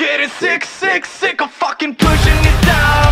getting sick, sick, sick of fucking pushing it down.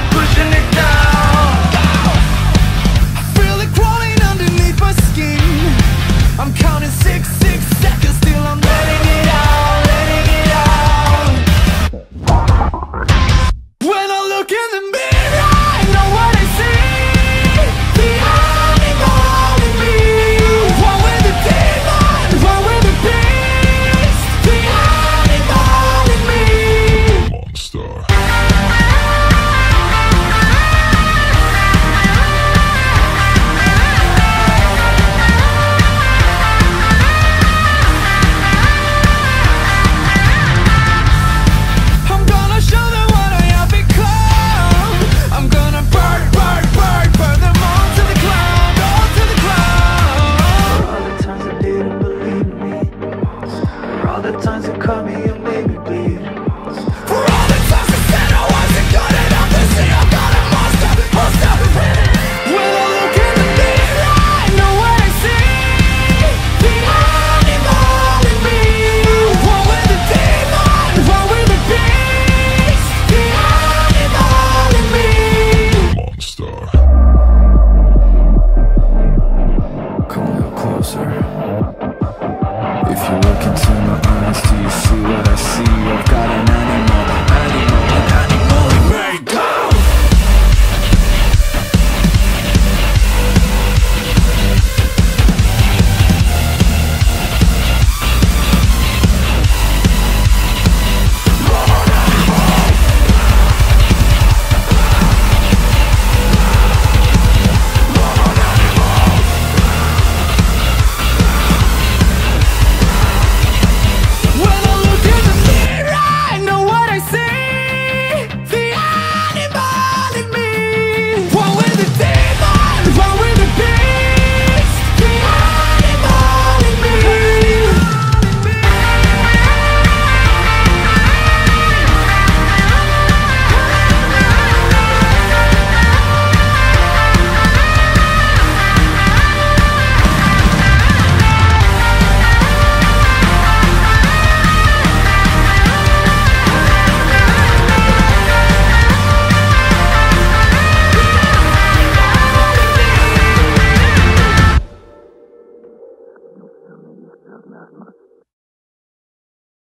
call me up.